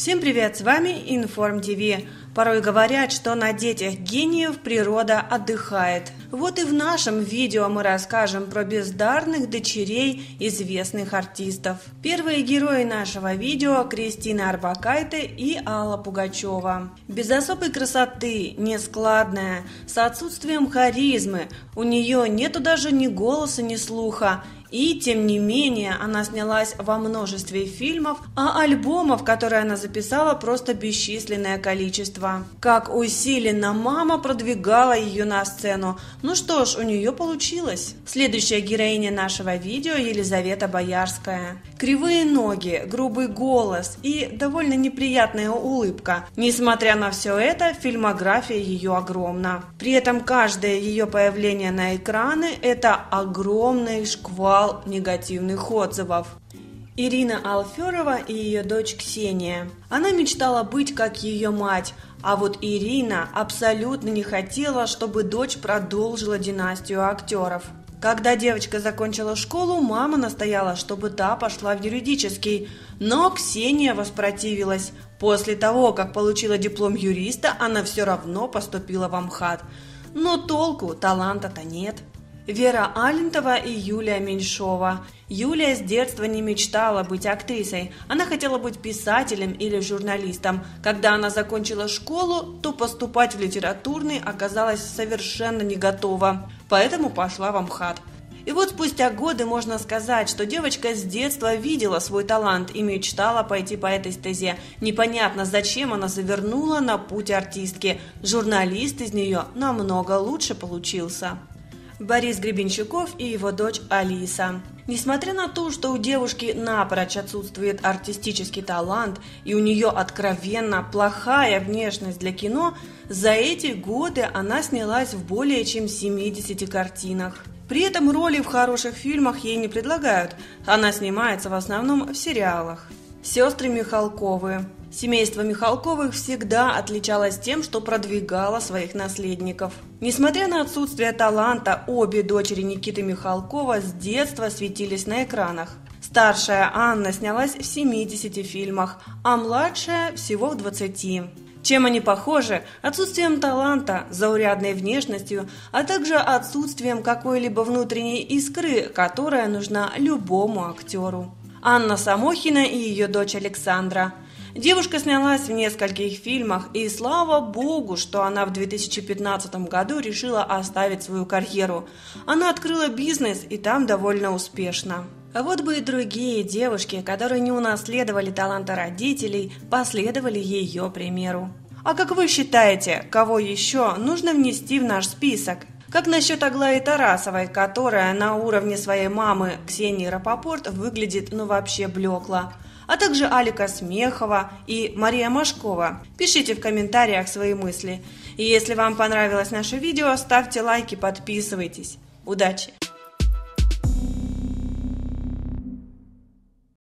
Всем привет, с вами Информ ТВ. Порой говорят, что на детях гениев природа отдыхает. Вот и в нашем видео мы расскажем про бездарных дочерей известных артистов. Первые герои нашего видео – Кристина Арбакайте и Алла Пугачева. Без особой красоты, нескладная, с отсутствием харизмы, у нее нету даже ни голоса, ни слуха, и, тем не менее, она снялась во множестве фильмов, а альбомов, которые она записала, просто бесчисленное количество. Как усиленно мама продвигала ее на сцену. Ну что ж, у нее получилось. Следующая героиня нашего видео – Елизавета Боярская. Кривые ноги, грубый голос и довольно неприятная улыбка. Несмотря на все это, фильмография ее огромна. При этом каждое ее появление на экраны – это огромный шквал вал негативных отзывов. Ирина Алферова и ее дочь Ксения. Она мечтала быть как ее мать, а вот Ирина абсолютно не хотела, чтобы дочь продолжила династию актеров. Когда девочка закончила школу, мама настояла, чтобы та пошла в юридический, но Ксения воспротивилась. После того, как получила диплом юриста, она все равно поступила в Амхат. Но толку, таланта-то нет. Вера Алентова и Юлия Меньшова. Юлия с детства не мечтала быть актрисой. Она хотела быть писателем или журналистом. Когда она закончила школу, то поступать в литературный оказалась совершенно не готова. Поэтому пошла в Амхат. И вот спустя годы можно сказать, что девочка с детства видела свой талант и мечтала пойти по этой стезе. Непонятно, зачем она завернула на путь артистки. Журналист из нее намного лучше получился. Борис Гребенщиков и его дочь Алиса. Несмотря на то, что у девушки напрочь отсутствует артистический талант и у нее откровенно плохая внешность для кино, за эти годы она снялась в более чем 70 картинах. При этом роли в хороших фильмах ей не предлагают, она снимается в основном в сериалах. Сестры Михалковы. Семейство Михалковых всегда отличалось тем, что продвигало своих наследников. Несмотря на отсутствие таланта, обе дочери Никиты Михалкова с детства светились на экранах. Старшая Анна снялась в 70 фильмах, а младшая всего в 20. Чем они похожи? Отсутствием таланта, заурядной внешностью, а также отсутствием какой-либо внутренней искры, которая нужна любому актеру. Анна Самохина и ее дочь Александра – Девушка снялась в нескольких фильмах, и слава богу, что она в 2015 году решила оставить свою карьеру. Она открыла бизнес, и там довольно успешно. А вот бы и другие девушки, которые не унаследовали таланта родителей, последовали ее примеру. А как вы считаете, кого еще нужно внести в наш список? Как насчет Аглаи Тарасовой, которая на уровне своей мамы Ксении Рапопорт выглядит ну вообще блекло? А также Алика Смехова и Мария Машкова. Пишите в комментариях свои мысли. И если вам понравилось наше видео, ставьте лайки, подписывайтесь. Удачи!